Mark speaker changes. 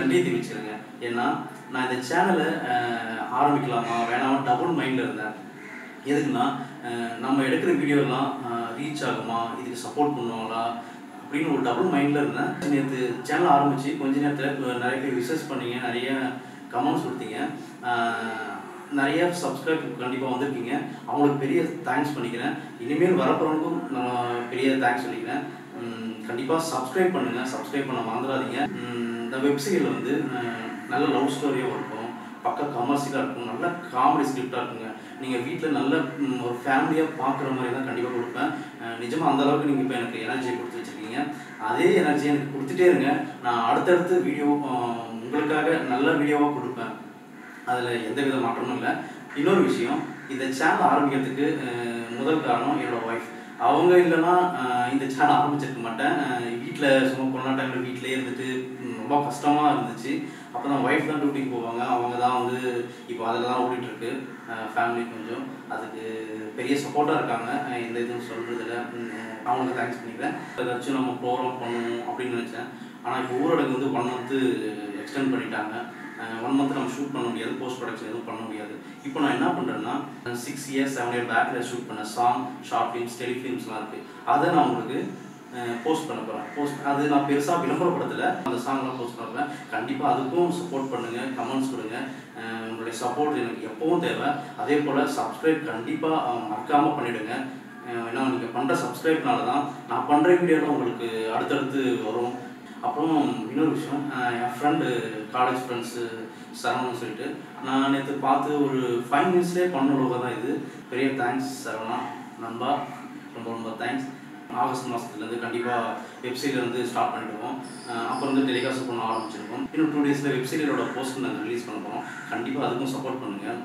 Speaker 1: நன்றியை தெரிவிச்சிருங்க ஏன்னா நான் இந்த சேனலை ஆரம்பிக்கலாமா? வேணாமா டபுள் மைண்டில் இருந்தேன். எதுக்குன்னா நம்ம எடுக்கிற வீடியோலாம் ரீச் ஆகுமா? இதுக்கு சப்போர்ட் பண்ணுவாங்களா? அப்படின்னு ஒரு டபுள் மைண்டில் இருந்தேன். நேற்று சேனல் ஆரம்பித்து கொஞ்ச நேரத்தில் நிறைய பேர் ரிசர்ச் பண்ணீங்க நிறைய கமெண்ட்ஸ் கொடுத்தீங்க. நிறைய சப்ஸ்கிரைப் கண்டிப்பாக வந்திருக்கீங்க. அவங்களுக்கு பெரிய தேங்க்ஸ் பண்ணிக்கிறேன். இனிமேல் வரப்போறவங்களுக்கும் நான் பெரிய தேங்க்ஸ் சொல்லிக்கிறேன். கண்டிப்பாக சப்ஸ்கிரைப் பண்ணுங்கள் சப்ஸ்கிரைப் பண்ண மறந்துடாதீங்க. இந்த வெப்சைட்டில் வந்து நல்ல லவ் ஸ்டோரியாக இருக்கும் பக்க கமர்ஷியலாக இருக்கும் நல்ல காமெடி ஸ்கிரிப்டாக இருக்குங்க. நீங்கள் வீட்டில் நல்ல ஒரு ஃபேமிலியாக பார்க்குற மாதிரி தான் கண்டிப்பாக கொடுப்பேன். நிஜமாக அந்த அளவுக்கு நீங்கள் இப்போ எனக்கு எனர்ஜியை கொடுத்து வச்சுருக்கீங்க. அதே எனர்ஜி எனக்கு கொடுத்துட்டே இருங்க. நான் அடுத்தடுத்து வீடியோ உங்களுக்காக நல்ல வீடியோவாக கொடுப்பேன். அதில் எந்த வித மாற்றமும் இல்லை. இன்னொரு விஷயம் இந்த சேனல் ஆரம்பிக்கிறதுக்கு முதல் காரணம் என்னோட ஒய்ஃப் அவங்க இல்லைன்னா இந்த சேனல் ஆரம்பிச்சிருக்க மாட்டேன். வீட்டில் சும்மா கொரோனா டைமில் வீட்டிலே இருந்துட்டு ரொம்ப கஷ்டமாக இருந்துச்சு. அப்போ தான் ஒய்ஃப் தான் டியூட்டிக்கு போவாங்க. அவங்க தான் வந்து இப்போ அதில் தான் ஓடிட்டுருக்கு ஃபேமிலி கொஞ்சம். அதுக்கு பெரிய சப்போர்ட்டாக இருக்காங்க. எந்த இதுவும் சொல்கிறதில்ல அவங்களுக்கு தேங்க்ஸ் பண்ணிக்கிறேன். ஏதாச்சும் நம்ம ப்ரோக்ராம் பண்ணணும் அப்படின்னு நினச்சேன். ஆனால் இப்போ ஊரடங்கு வந்து ஒன் மந்த்து எக்ஸ்டெண்ட் பண்ணிட்டாங்க. ஒன் மந்த் நம்ம ஷூட் பண்ண முடியாது போஸ்ட் ப்ரொடக்ஷன் எதுவும் பண்ண முடியாது. இப்போ நான் என்ன பண்ணுறேன்னா சிக்ஸ் இயர்ஸ் செவன் இயர் பேக்கில் ஷூட் பண்ண சாங் ஷார்ட் ஃபிலிம்ஸ் டெலிஃபிலிம்ஸ்லாம் இருக்குது அதை நான் உங்களுக்கு போஸ்ட் பண்ண போகிறேன் போஸ்ட் அது நான் பெருசாக விளம்பரப்படுத்தலை. அந்த சாங்லாம் போஸ்ட் பண்ணுறேன் கண்டிப்பாக அதுக்கும் சப்போர்ட் பண்ணுங்கள் கமெண்ட்ஸ் கொடுங்க. உங்களுடைய சப்போர்ட் எனக்கு எப்பவும் தேவை. அதே போல் சப்ஸ்கிரைப் கண்டிப்பாக மறக்காமல் பண்ணிவிடுங்க ஏன்னா நீங்கள் பண்ணுற சப்ஸ்கிரைப்னால தான் நான் பண்ணுற வீடியோலாம் உங்களுக்கு அடுத்தடுத்து வரும். அப்புறம் இன்னொரு விஷயம் என் ஃப்ரெண்டு காலேஜ் ஃப்ரெண்ட்ஸு சரவணன் சொல்லிட்டு நான் நேற்று பார்த்து ஒரு ஃபைவ் மினிட்ஸ்லேயே பண்ண அளவுக்கு தான் இது. பெரிய தேங்க்ஸ் சரவணா நண்பா ரொம்ப ரொம்ப தேங்க்ஸ் ஆகஸ்ட் மாதத்துலேருந்து கண்டிப்பாக வெப்சைட்டில் வந்து ஸ்டார்ட் பண்ணிடுவோம் அப்புறம் வந்து டெலிகாஸ்ட் பண்ண ஆரம்பிச்சிருக்கோம். இன்னும் டூ டேஸில் வெப்சைட்டோட போஸ்ட் நாங்கள் ரிலீஸ் பண்ண போகிறோம் கண்டிப்பாக அதுக்கும் சப்போர்ட் பண்ணுங்கள்